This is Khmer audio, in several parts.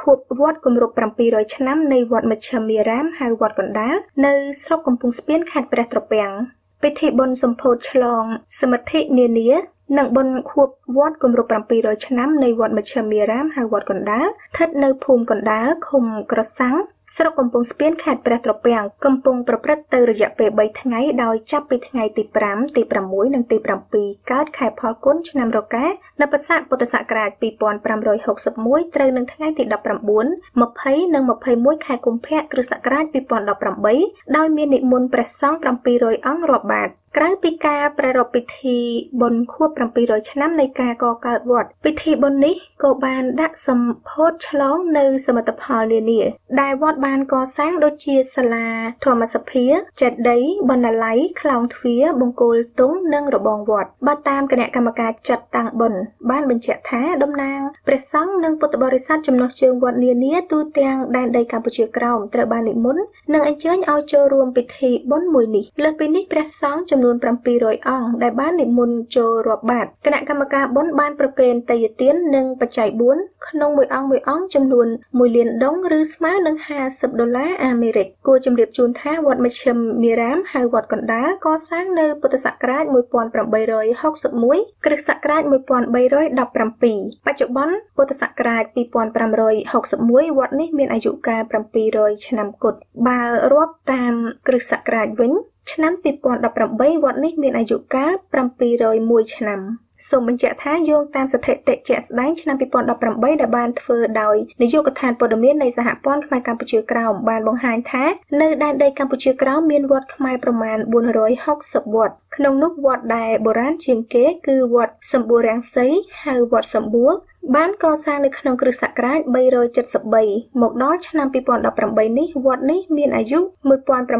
ខួបវត្តគម្រប់700ឆ្នាំនៃវត្តមជ្ឈិមារាមហៅវត្តកណ្ដាលនៅស្រុកកំពង់ស្ពានខេត្តព្រះត្រពាំងពិធីបុណ្យសម្ពោធឆ្លងសមិទ្ធិនានានិងបុណ្យខួបវត្តគម្រប់700ឆ្នាំនៃវត្តមជ្ឈិមារាមហៅវត្តកណ្ដាលស្ថិតនៅភូមិកណ្ដាលឃុំក្រសាំង ស្រុកកំពង់ស្ពានខេត្តព្រះត្រពាំងកំពុងប្រព្រឹត្តទៅរយៈពេល3ថ្ងៃដោយចាប់ពីថ្ងៃទី5ទី6និងទី7កើតខែផលគុណឆ្នាំរកានៅបសាពុទ្ធសករាជ2561ត្រូវនឹងថ្ងៃទី19 20និង21ខែកុម្ភៈគ្រិស្តសករាជ2018ដោយមាននិមន្តព្រះសង្ឃ700អង្គរាប់បាត ក្រៅពីការប្រារព្ធពិធីបុណ្យខួប700ឆ្នាំនៃការកកើតវត្តពិធីបុណ្យនេះក៏បានដាក់សម្ពោធឆ្លងនៅសមិទ្ធផលនានា ដែលវត្តបានកសាងដូចជាសាលាធម្មសភាចេតិយបណ្ណាល័យខ្លោងទ្វារបង្គោលទង់និងរបងវត្តបើតាមគណៈកម្មការចាត់តាំងបុណ្យបានបញ្ជាក់ថាតំណាងព្រះសង្ឃនិងពុទ្ធបរិស័ទចំណុះជើងវត្តនានាទូទាំងដែនដីកម្ពុជាក្រោមត្រូវបាននិមន្តនិងអញ្ជើញឲ្យចូលរួមពិធីបុណ្យមួយនេះលើសពីនេះព្រះសង្ឃចំនួន700អង្គដែលបាននិមន្តចូលរាប់បាតគណៈកម្មការបុណ្យបានប្រគេនតេយ្យទាននិងបច្ច័យ4ក្នុងមួយអង្គមួយអង្គចំនួន1លានដុងឬស្មើនឹង50ដុល្លារអាមេរិកគួរជម្រាបជូនថាវត្តមជ្ឈិមមារាមហៅវត្តកណ្ដាលកសាងនៅពុទ្ធសករាជ1861គ្រិស្តសករាជ1317បច្ចុប្បន្នពុទ្ធសករាជ2561វត្តនេះមានអាយុកាល700ឆ្នាំគត់បើរាប់តាមគ្រិស្តសករាជវិញឆ្នាំ2018វត្តនេះមានអាយុកាល701ឆ្នាំសូមបញ្ជាក់ថាយោងតាមស្ថិតិជាក់ស្ដែងឆ្នាំ2018ដែលបានធ្វើដោយនាយកដ្ឋានព័ត៌មាននៃសហព័ន្ធខ្មែរកម្ពុជាក្រោមបានបង្ហាញថានៅដែនដីកម្ពុជាក្រោមមានវត្តខ្មែរប្រមាណ460វត្តក្នុងនោះវត្តដែលបុរាណជាងគេគឺវត្តសម្បូររាំងសីហៅវត្តសម្បួរ បានកសាងនៅក្នុងគ្រិស្តសករាជ373មកដល់ឆ្នាំ2018នេះវត្តនេះមានអាយុ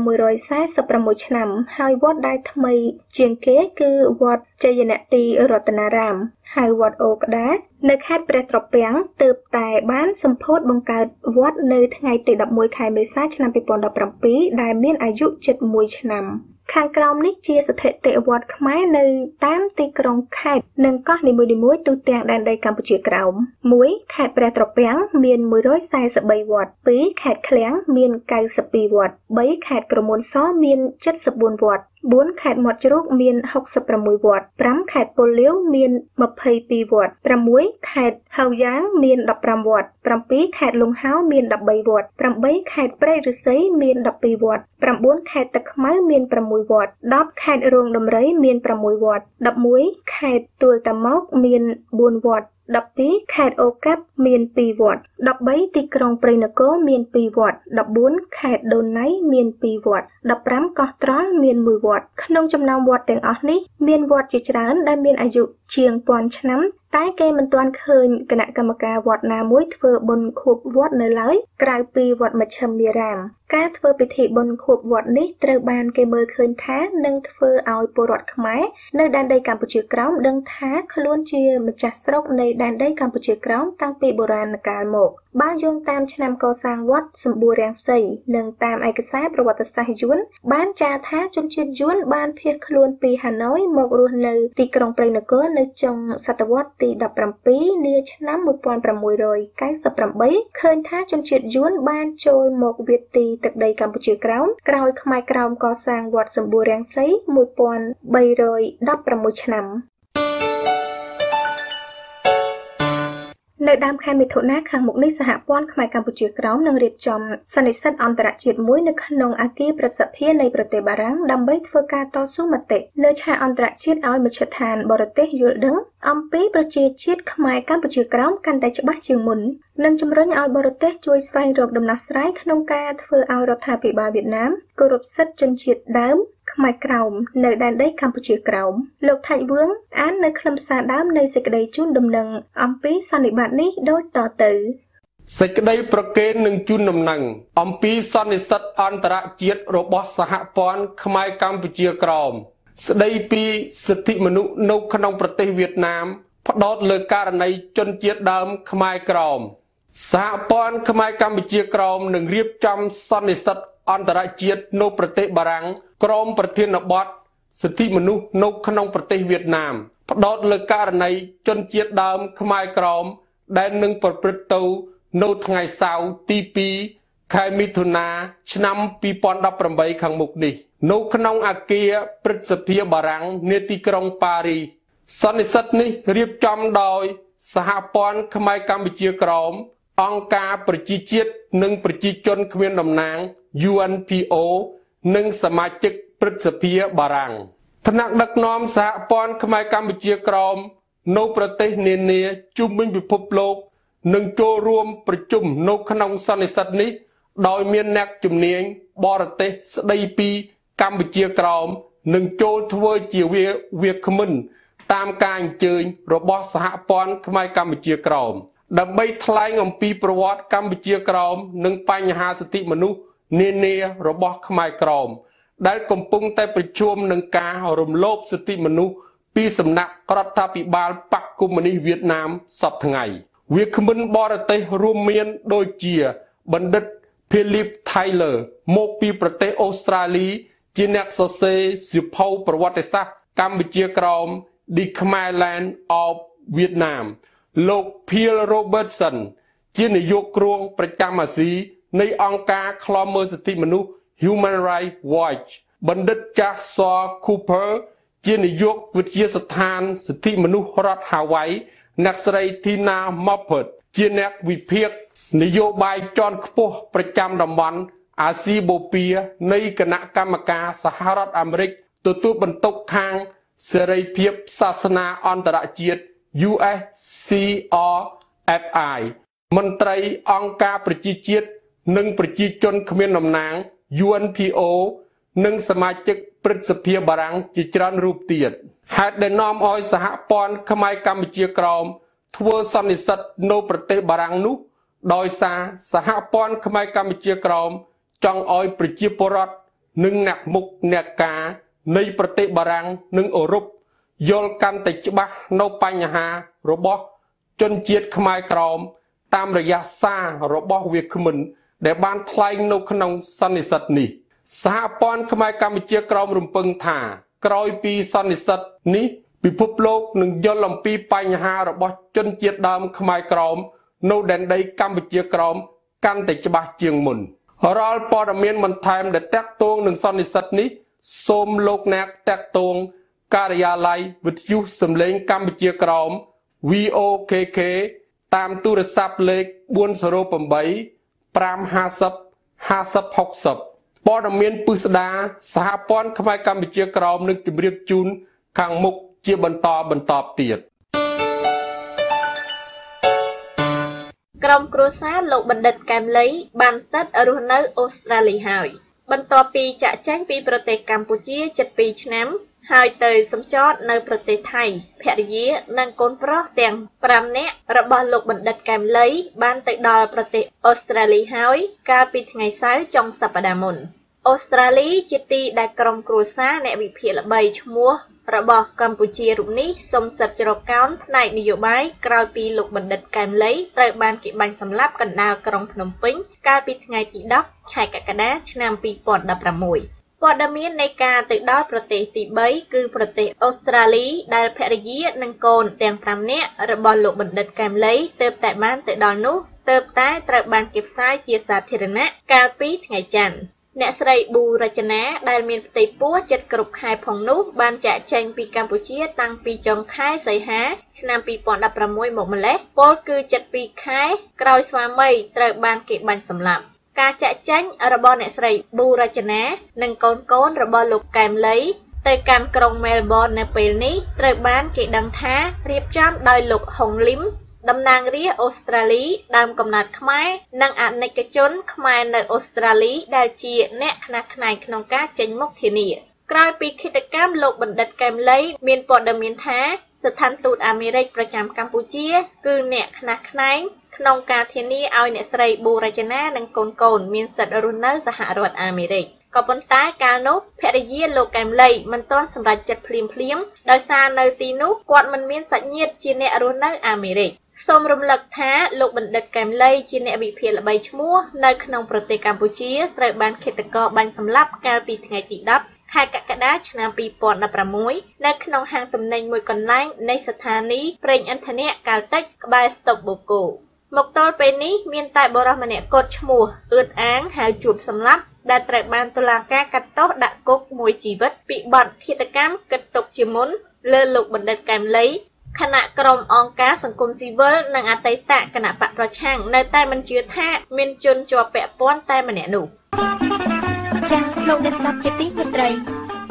1646ឆ្នាំ ហើយវត្តដែលថ្មីជាងគេគឺវត្តជ័យនទីរតនារាមហៅវត្តអូក្តានៅខេត្តព្រះត្រពាំងទើបតែបានសម្ពោធបង្កើតវត្តនៅថ្ងៃទី11ខែមេសាឆ្នាំ2017ដែលមានអាយុ71ឆ្នាំ ខាងក្រោមនេះជាស្ថិតិវត្តខ្មែរនៅតាមទីក្រុងខេត្តនិងកោះនីមួយៗទូទាំងដែនដីកម្ពុជាក្រោម1ខេត្តព្រះត្រពាំងមាន143វត្ត2ខេត្តឃ្លាំងមាន92វត្ត3ខេត្តក្រមួនសមាន74វត្ត 4ខេត្តមាត់ជ្រូកមាន66វត្ត5ខេត្តពោធិ៍លាវមាន22វត្ត6ខេត្តហៅយ៉ាងមាន15វត្ត7ខេត្តលង្ហោមាន13វត្ត8ខេត្តព្រៃឫស្សីមាន12វត្ត9ខេត្តទឹកខ្មៅមាន6វត្ត10ខេត្តរោងដំរីមាន6វត្ត11ខេត្តទួលតាម៉ុកមាន4វត្ត 12ខេត្តអូកាប់មាន2វត្ត13ទីក្រុងព្រៃនគរមាន2វត្ត14ខេត្តដូនណៃមាន2វត្ត15កោះត្រល់មាន1វត្តក្នុងចំណោមវត្តទាំងអស់នេះមានវត្តជាច្រើនដែលមានអាយុជាងពាន់ឆ្នាំតែគេមិនទាន់ឃើញគណៈកម្មការវត្តណាមួយធ្វើបុណ្យខួបវត្តនៅឡើយក្រៅពីវត្តមជ្ឈិមមារាម ការធ្វើពិធីបុណ្យខួបវត្តនេះត្រូវបានគេមើលឃើញថានឹងធ្វើឲ្យពលរដ្ឋខ្មែរនៅដែនដីកម្ពុជាក្រោមដឹងថាខ្លួនជាម្ចាស់ស្រុកនៃដែនដីកម្ពុជាក្រោមតាំងពីបុរាណកាលមកបើយោងតាមឆ្នាំកសាងវត្តសម្បូររាំងសីនិងតាមឯកសារប្រវត្តិសាស្ត្រយួនបានចារថាជនជាតិយួនបានភៀសខ្លួនពីហាណូយមករស់នៅទីក្រុងព្រៃនគរនៅចុងសតវត្សទី17នាឆ្នាំ1698ឃើញថាជនជាតិយួនបានចូលមកវាយទីទឹកដីកម្ពុជាក្រោមក្រោយខ្មែរក្រោមកសាងវត្តសម្បូររាំងសី1316ឆ្នាំ នៅដើមខែមិថុនាខាងមុខនេះសហព័ន្ធខ្មែរកម្ពុជាក្រោមនឹងរៀបចំសន្និសីទអន្តរជាតិមួយនៅក្នុងអគារព្រឹទ្ធសភានៃប្រទេសបារាំងដើម្បីធ្វើការតស៊ូមតិលើឆាកអន្តរជាតិឲ្យមជ្ឈដ្ឋានបរទេសយល់ដឹងអំពីប្រជាជាតិខ្មែរកម្ពុជាក្រោមកាន់តែច្បាស់ជាងមុននិងជំរុញឲ្យបរទេសជួយស្វែងរកដំណោះស្រាយក្នុងការធ្វើឲ្យរដ្ឋាភិបាលវៀតណាមគោរពសិទ្ធិជនជាតិដើម ខ្មែរក្រោមនៅដែនដីកម្ពុជាក្រោមលោកថាច់វឿងអាននៅខ្លឹមសារដើមនៃសេចក្តីជូនដំណឹងអំពីសន្និបាតនេះដូចតទៅសេចក្តីប្រកេននឹងជូនដំណឹងអំពីសន្និសិទអន្តរជាតិរបស់សហព័ន្ធខ្មែរកម្ពុជាក្រោមស្ដីពីសិទ្ធិមនុស្សនៅក្នុងប្រទេសវៀតណាម ផ្ដោតលើករណីជនជាតិដើមខ្មែរក្រោមសហព័ន្ធខ្មែរកម្ពុជាក្រោមនឹងរៀបចំសន្និសិទអន្តរជាតិនៅប្រទេសបារាំង ក្រមប្រធានបទសិទ្ធិមនុស្សនៅក្នុងប្រទេសវៀតណាម ផ្ដោតលើករណីជនជាតិដើមខ្មែរក្រោមដែលនឹងប្រព្រឹត្តទៅនៅថ្ងៃសៅរ៍ទី2ខែមិថុនាឆ្នាំ2018ខាងមុខនេះ នៅក្នុងអាគារព្រឹទ្ធសភាបារាំងនាទីក្រុងប៉ារីសន្និសីទនេះរៀបចំដោយ សហព័ន្ធខ្មែរកម្ពុជាក្រោមអង្គការប្រជាជាតិនិងប្រជាជនគ្មានតំណាង UNPO និងសមាជិកព្រឹទ្ធសភាបារាំងថ្នាក់ដឹកនាំសហព័ន្ធខ្មែរកម្ពុជាក្រោមនៅប្រទេសនានាជុំវិញពិភពលោកនឹងចូលរួមប្រជុំនៅក្នុងសន្និសីទនេះ ដោយមានអ្នកជំនាញបរទេសស្ដីពីកម្ពុជាក្រោមនឹងចូលធ្វើជាវាវាគ្មិន តាមការអញ្ជើញរបស់សហព័ន្ធខ្មែរកម្ពុជាក្រោមដើម្បីថ្លែងអំពីប្រវត្តិកម្ពុជាក្រោមនិងបញ្ហាសិទ្ធិមនុស្ស នានារបស់ខ្មែរក្រោមដែលកំពុងតែប្រឈមនឹងការរំលោភសិទ្ធិមនុស្សពីសំណាក់រដ្ឋាភិបាលបកកុម្មុយនីសវៀតណាមសពថ្ងៃ វាគ្មិនបរទេសរួមមានដូចជាបណ្ឌិត Philip Tyler មកពីប្រទេសអូស្ត្រាលី ជាអ្នកសរសេរសៀវភៅប្រវត្តិសាស្ត្រកម្ពុជាក្រោម The Khmerland of Vietnam លោក Phil Robertson ជានាយកគ្រងប្រចាំអាស៊ី នៃអង្គការឃ្លាំមើលសិទ្ធិមនុស្ស Human Rights Watch បណ្ឌិត Joshua Cooper ជានាយកវិទ្យាស្ថានសិទ្ធិមនុស្សរដ្ឋ Hawaii អ្នកស្រី Tina Moffat ជាអ្នកវិភាគនយោបាយជាន់ខ្ពស់ប្រចាំតំបន់អាស៊ីបូព៌ានៃគណៈកម្មការសហរដ្ឋអាមេរិកទទួលបន្ទុកខាងសេរីភាពសាសនាអន្តរជាតិ USCRFI មន្ត្រីអង្គការប្រជាជាតិ និងប្រជាជនគ្មានតំណាង UNPO និងសមាជិកព្រឹទ្ធសភាបារាំងជាច្រើនរូបទៀតហេតុដែលនាំឲ្យសហព័ន្ធខ្មែរកម្ពុជាក្រោមធ្វើសន្និសីទនៅប្រទេសបារាំងនោះ ដោយសារសហព័ន្ធខ្មែរកម្ពុជាក្រោមចង់ឲ្យប្រជាពលរដ្ឋនិងអ្នកមុខអ្នកការនៃប្រទេសបារាំងនិងអឺរ៉ុបយល់កាន់តែច្បាស់នៅបញ្ហារបស់ជនជាតិខ្មែរក្រោមតាមរយៈសាររបស់វាគ្មិន ដែលបានថ្លែងនៅក្នុងសន្និសីទនេះសហព័ន្ធខ្មែរកម្ពុជាក្រោមរំពឹងថា ក្រោយពីសន្និសីទនេះពិភពលោកនឹងយល់អំពីបញ្ហារបស់ជនជាតិដើមខ្មែរក្រោមនៅដែនដីកម្ពុជាក្រោមកាន់តែច្បាស់ជាងមុនរាល់ព័ត៌មានបន្ថែមដែលតាក់ទងនឹងសន្និសីទនេះ សូមលោកអ្នកតាក់ទងការិយាល័យវិទ្យុសំឡេងកម្ពុជាក្រោម VOKK តាមទូរស័ព្ទលេខ408 550 5060ព័ត៌មានពិស្ដាសហព័ន្ធខ្មែរកម្ពុជាក្រោមនឹងជម្រាបជូនខាងមុខជាបន្តបន្តទៀតក្រុមគ្រួសារលោកបណ្ឌិតកែមលី បានស្ថិតរស់នៅអូស្ត្រាលីហើយ បន្ទាប់ពីចាក់ចែងពីប្រទេសកម្ពុជាជិត2ឆ្នាំ ហើយទៅសម្ចតនៅប្រទេសថៃភរិយានិងកូនប្រុសទាំង5នាក់របស់លោកបណ្ឌិតកែមលី បានទៅដល់ប្រទេសអូស្ត្រាលីហើយ កាលពីថ្ងៃសៅរ៍ចុងសប្តាហ៍មុនអូស្ត្រាលីជាទីដែលក្រុមគ្រួសារអ្នកវិភាគល្បីឈ្មោះរបស់កម្ពុជារូបនេះសុំសិទ្ធិជ្រកកោនផ្នែកនយោបាយក្រោយពីលោកបណ្ឌិតកែមលីត្រូវបានគេបាញ់សម្លាប់កណ្ដាលក្រុងភ្នំពេញ កាលពីថ្ងៃទី10ខែកក្កដាឆ្នាំ2016 ព័ត៌មាននៃការទៅដល់ប្រទេសទី3គឺប្រទេសអូស្ត្រាលីដែលភរិយានិងកូនទាំង5នាក់របស់លោកបណ្ឌិតកែមលីទើបតែបានទៅដល់នោះទើបតែត្រូវបានគេផ្សាយជាសាធារណៈកាលពីថ្ងៃច័ន្ទអ្នកស្រីប៊ូរចនាដែលមានផ្ទៃពោះចិត្តគ្រប់ខែផងនោះបានចាក់ចែងពីកម្ពុជាតាំងពីចុងខែសីហាឆ្នាំ2016មកម្លេះពលគឺ72ខែក្រោយស្វាមីត្រូវបានគេបាញ់សម្លាប់ ការចាក់ចែងរបស់អ្នកស្រីប៊ូរចនានិងកូនកូនរបស់លោកកែមលីទៅកាន់ក្រុងមែលប៊ននៅពេលនេះត្រូវបានគេដឹងថារៀបចំដោយលោកហុងលឹមតំណាងរាស្ត្រអូស្ត្រាលីដើមកំណើតខ្មែរនិងអនិកជនខ្មែរនៅអូស្ត្រាលីដែលជាអ្នកខ្នះខ្នែងក្នុងការចេញមុខធានាក្រោយពីគិតកម្មលោកបណ្ឌិតកែមលីមានព័ត៌មានថាស្ថានទូតអាមេរិកប្រចាំកម្ពុជា គឺអ្នកខ្នះខ្នែង ក្នុងការធានាឲ្យអ្នកស្រីប៊ូរចនានិងកូនកូនមានសិទ្ធិរស់នៅសហរដ្ឋអាមេរិកក៏ប៉ុន្តែកាលនោះភរិយាលោកកែមលីមិនទាន់សម្រេចចិត្តភ្លាមភ្លាមដោយសារនៅទីនោះគាត់មិនមានសាច់ញាតិជាអ្នករស់នៅអាមេរិកសូមរំលឹកថាលោកបណ្ឌិតកែមលីជាអ្នកវិភាគល្បីឈ្មោះនៅក្នុងប្រទេសកម្ពុជាត្រូវបានឃាតករបាញ់សម្លាប់កាលពីថ្ងៃទី10ខែកក្កដាឆ្នាំ2016នៅក្នុងហាងទំនិញមួយកន្លែងនៃស្ថានីយ៍ប្រេងឥន្ធនៈកាល់តិចក្បែរស្តុបបូកូ មកទល់ពេលនេះមានតែបរិសម្នាក់កត់ឈ្មោះអឿតអាងហៅជួបសម្លាប់ដែលត្រូវបានតុលាការកាត់ទោសដាក់គុកមួយជីវិតពីបទឃាតកម្មគិតទុកជាមុនលើលោកបណ្ឌិតកែមលីគណៈក្រុមអង្គការសង្គមស៊ីវិលនិងអតីតគណៈបកប្រឆាំងនៅតែមិនជឿថាមានជនជាប់ពាក់ព័ន្ធតែម្នាក់នោះចា៎លោកអ្នកស្ដាប់ជាទីមេត្រី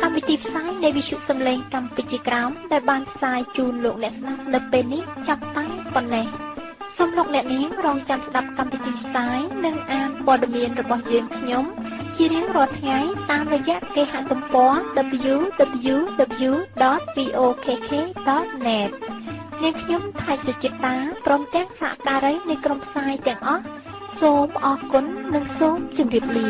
កម្មវិធីផ្សាយនៃវិទ្យុសំឡេងកម្ពុជាក្រោមដែលបានផ្សាយជូនលោកអ្នកស្ដាប់នៅពេលនេះចាប់តែប៉ុណ្ណេះ សូមលោកអ្នកនាងរងចាំស្ដាប់កម្មវិធីផ្សាយនិងអានព័ត៌មានរបស់យើងខ្ញុំ ជារៀងរាល់ថ្ងៃតាមរយៈគេហទំព័រ www.vokk.net នាងខ្ញុំថៃសុចិតាព្រមទាំងសហការីនៃក្រុមផ្សាយទាំងអស់សូមអរគុណនិងសូមជម្រាបលា